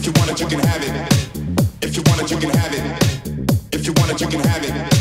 If you want it, you can have it. If you want it, you can have it. If you want it, you can have it.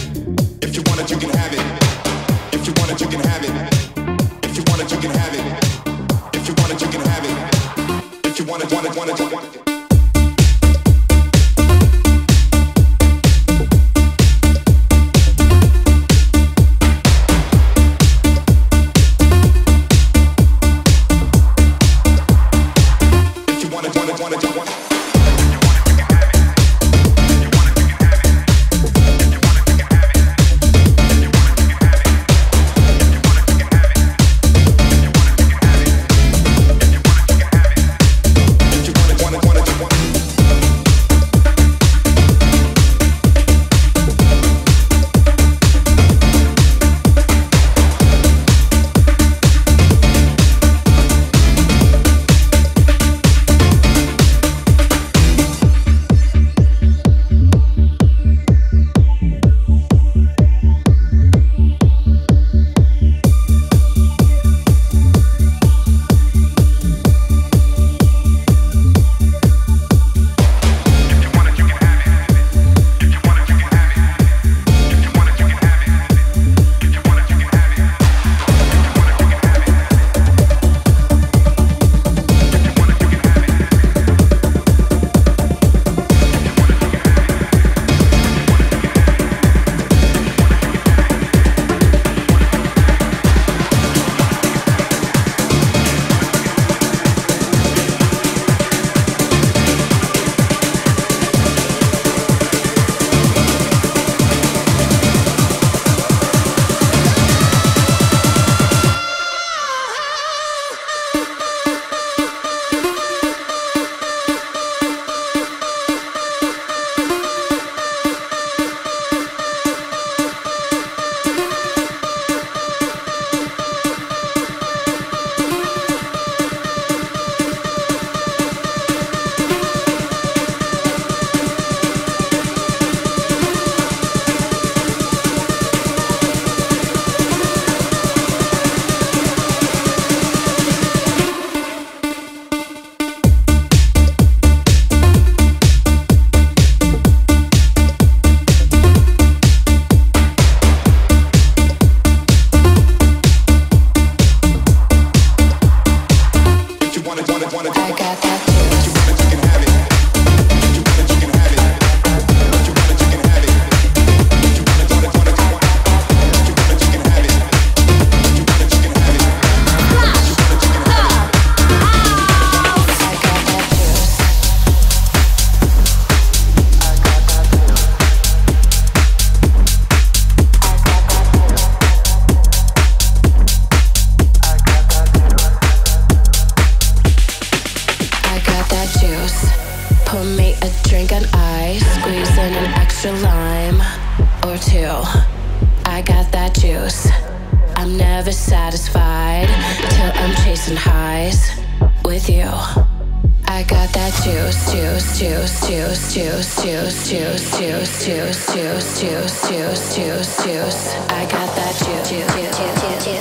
Better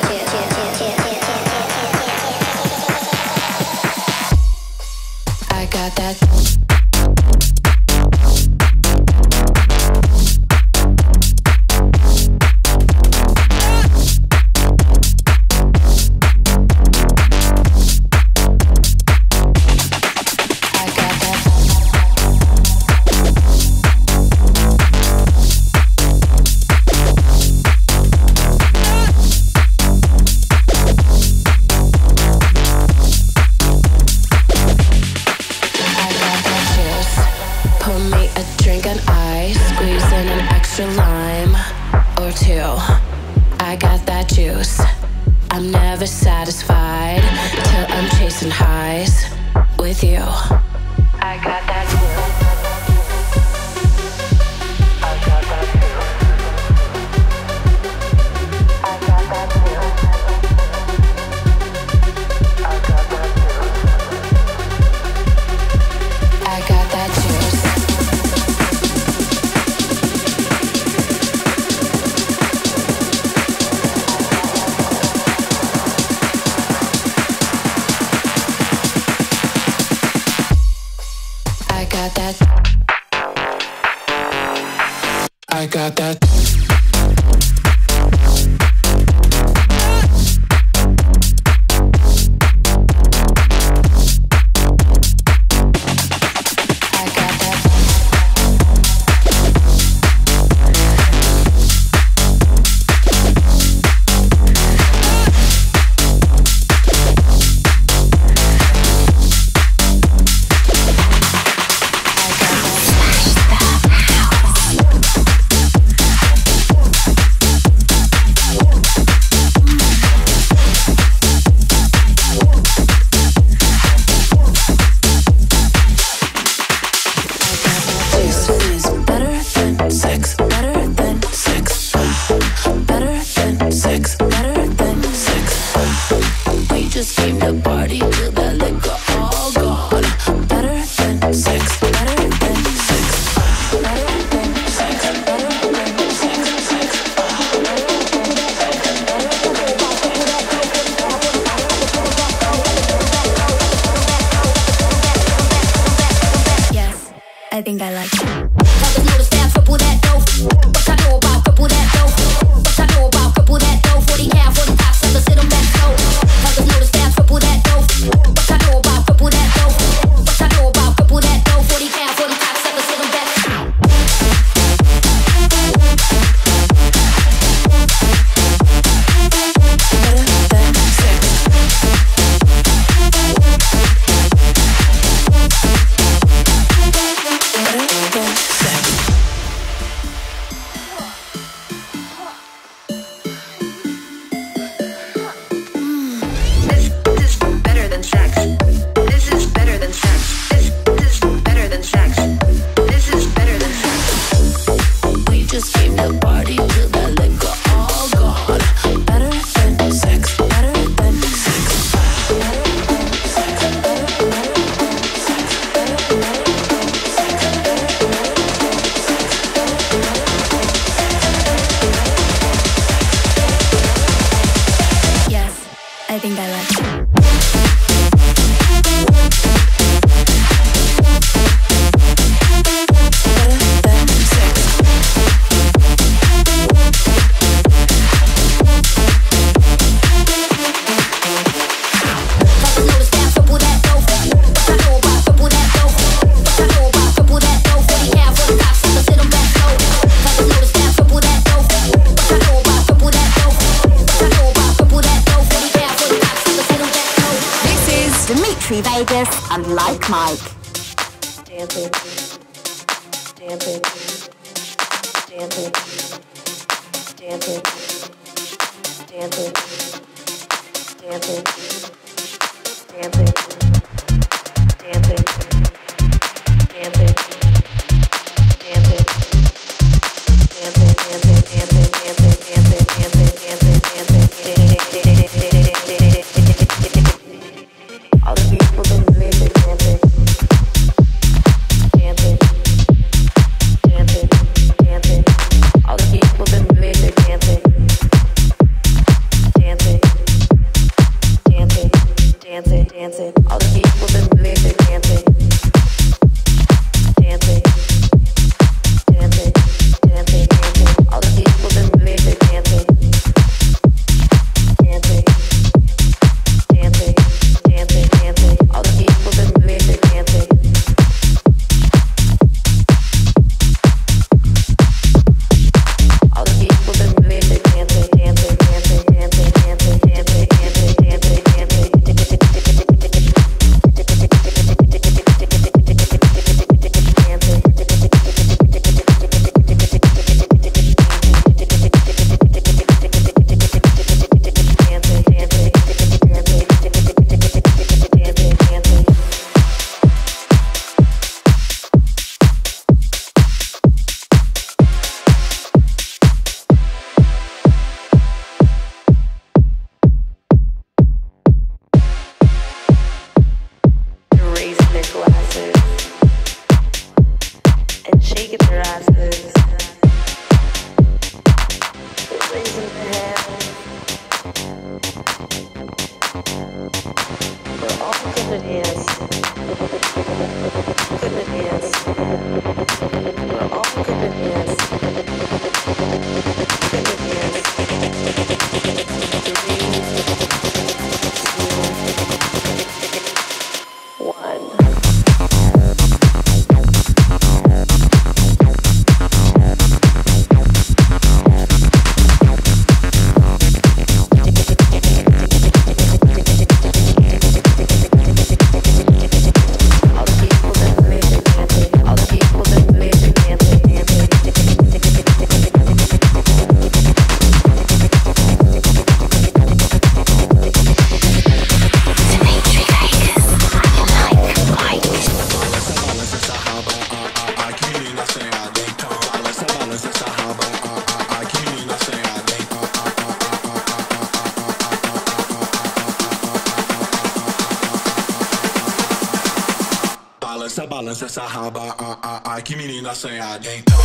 ai que menina assanhada. Então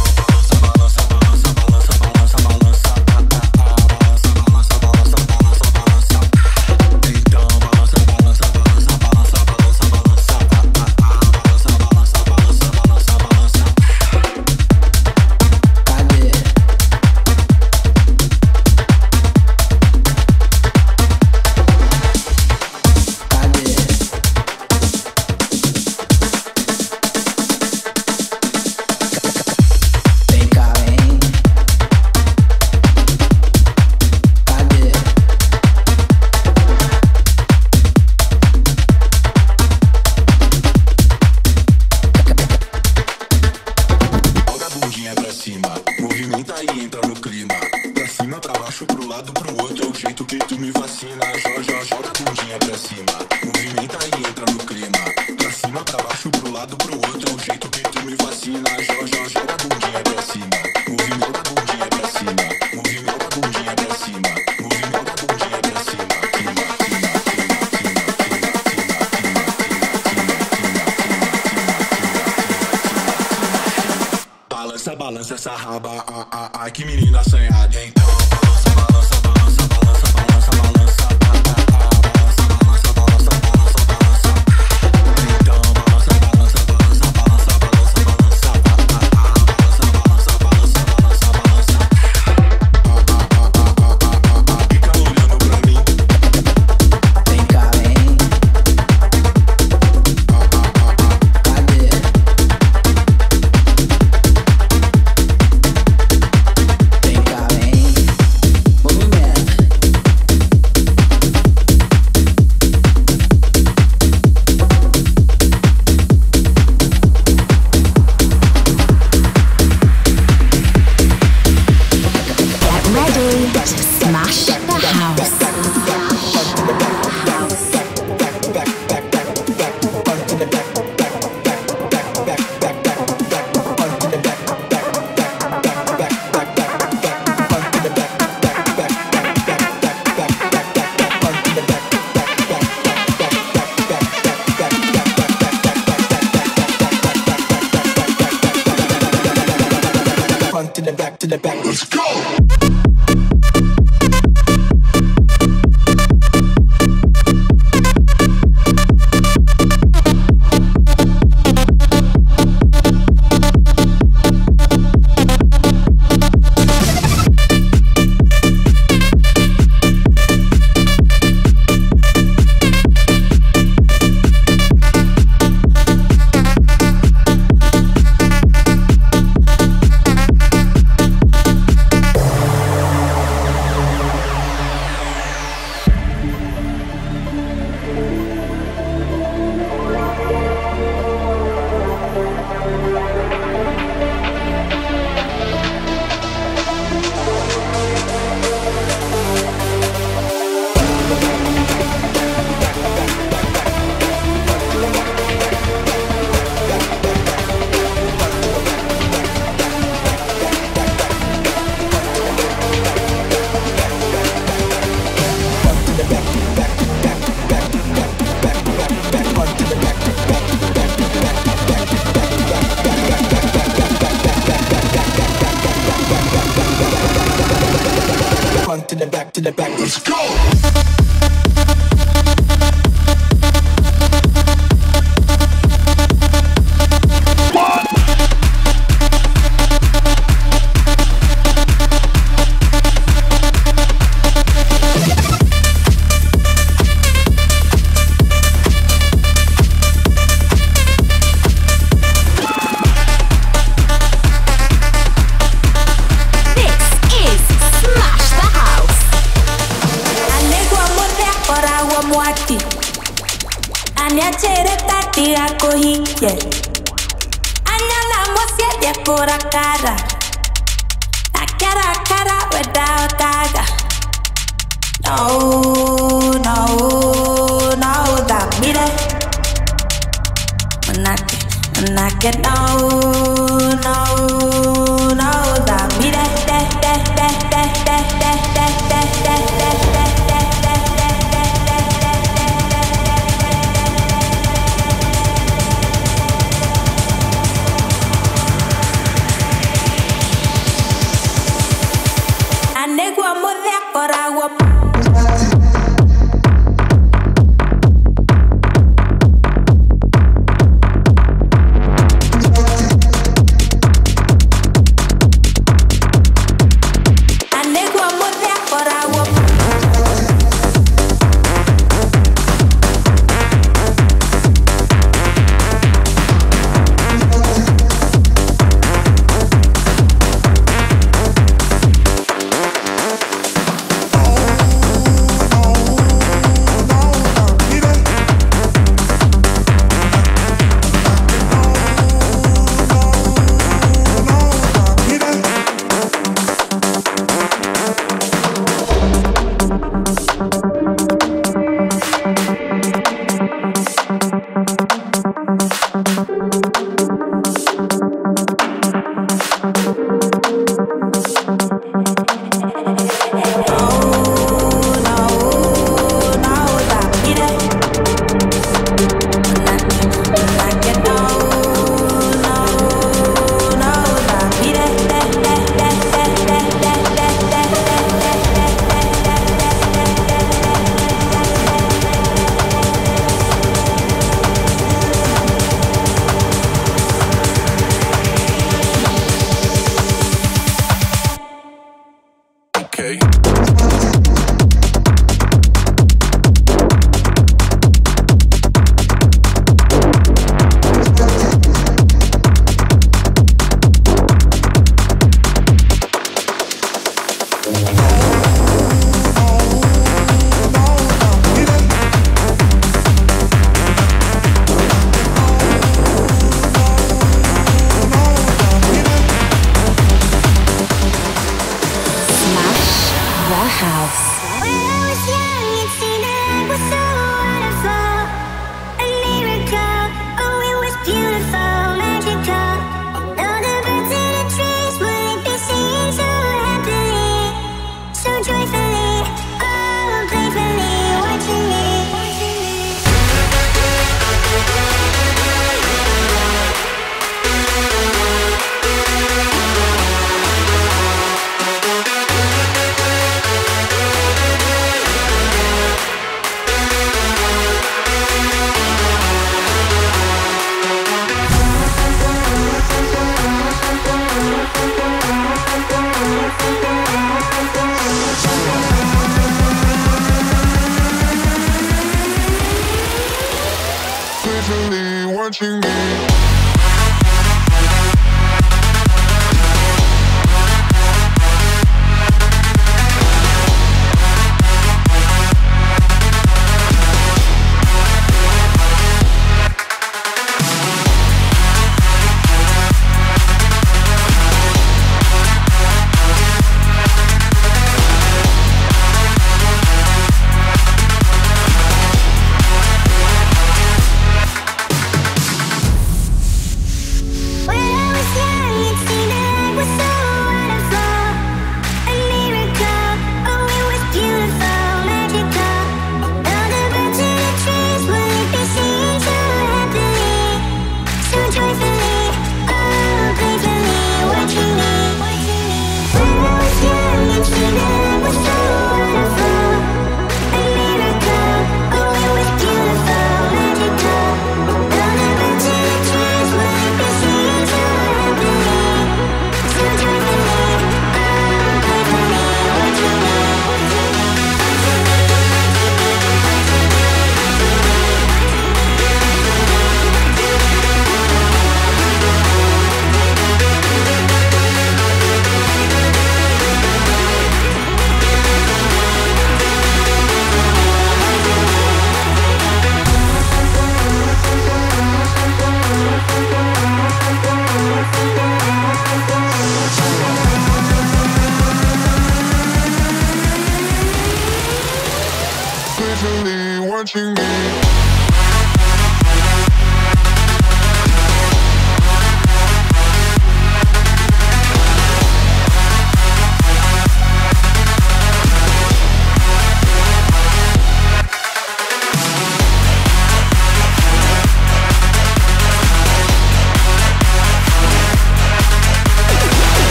balança, balança, balança, balança, balança, balança. in the back. Let's go.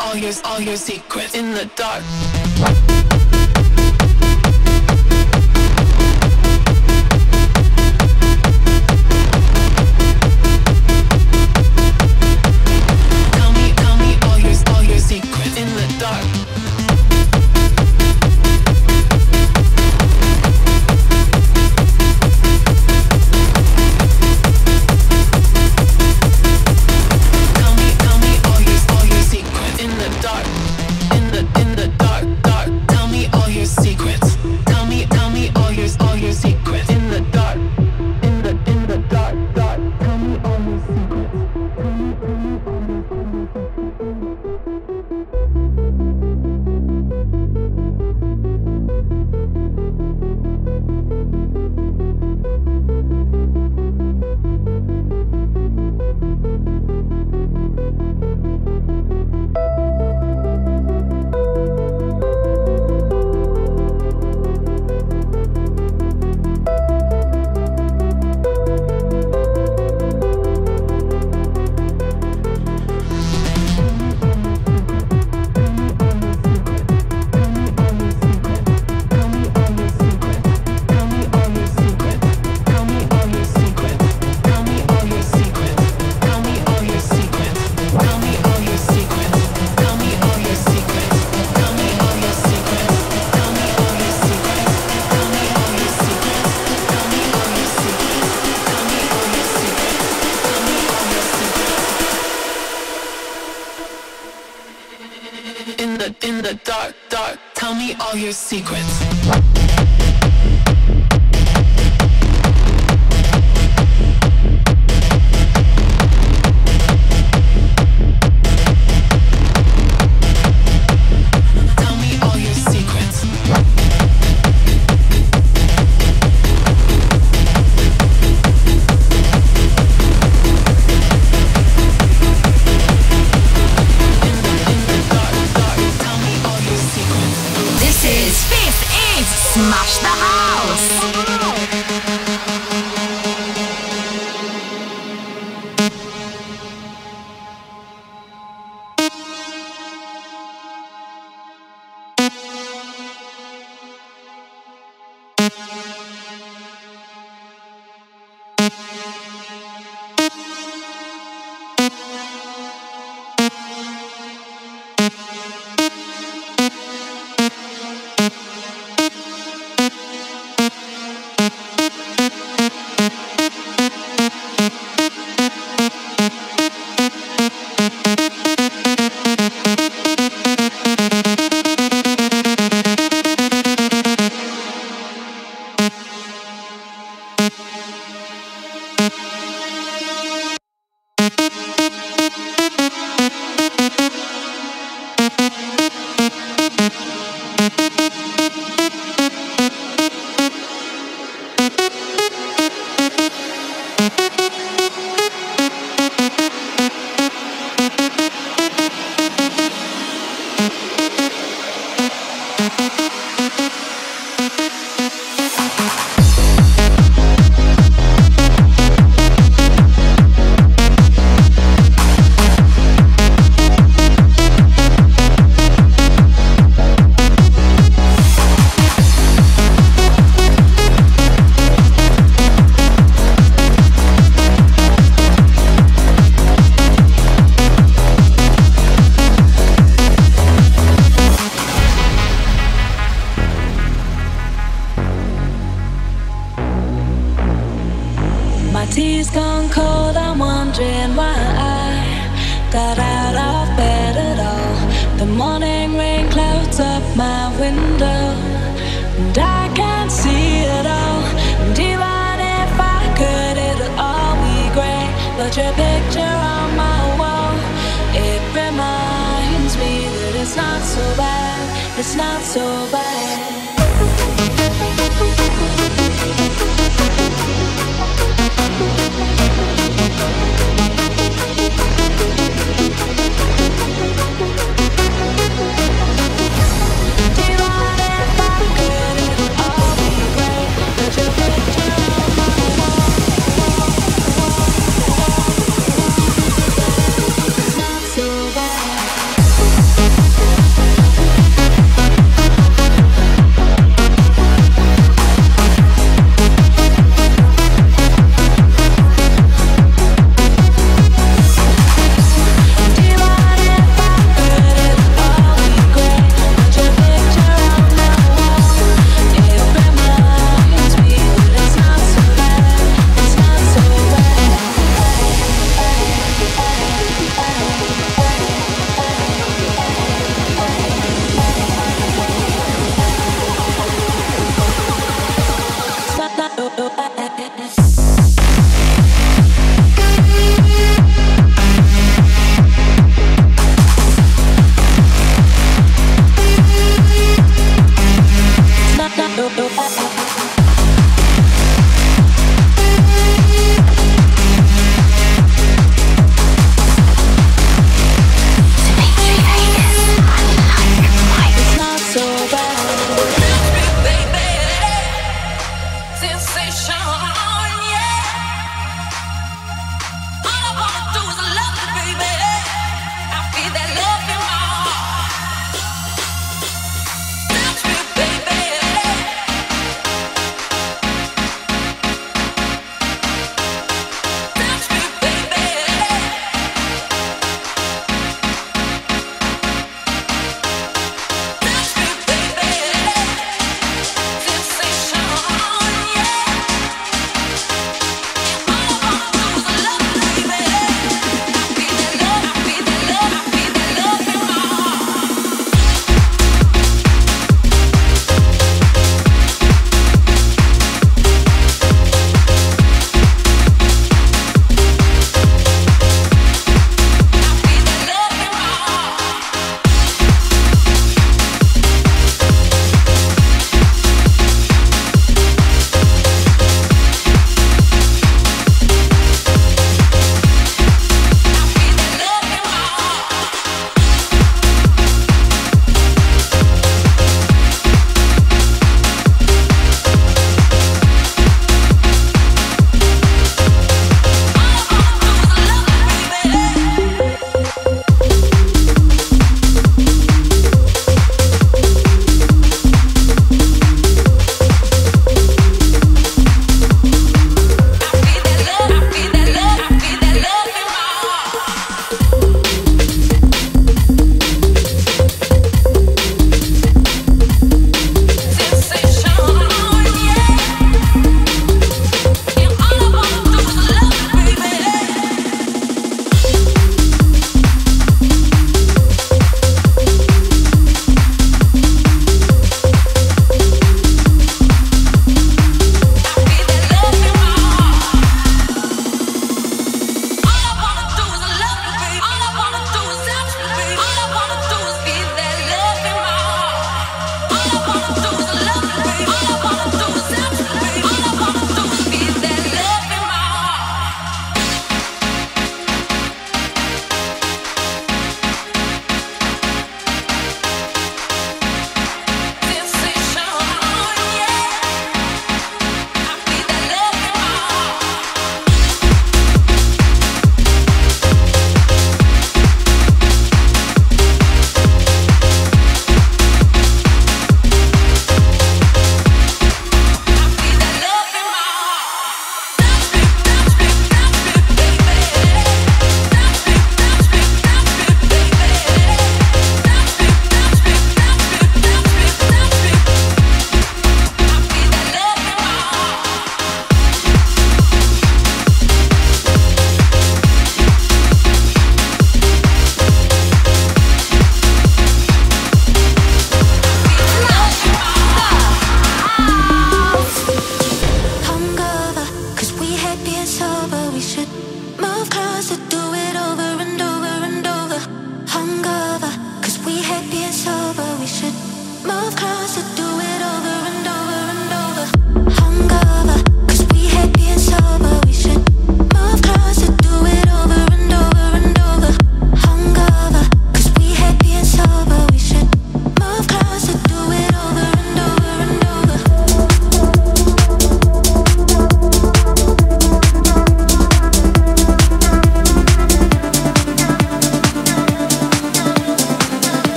all your all your secrets in the dark.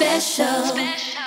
Someone special.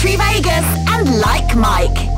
Dimitri Vegas and Like Mike.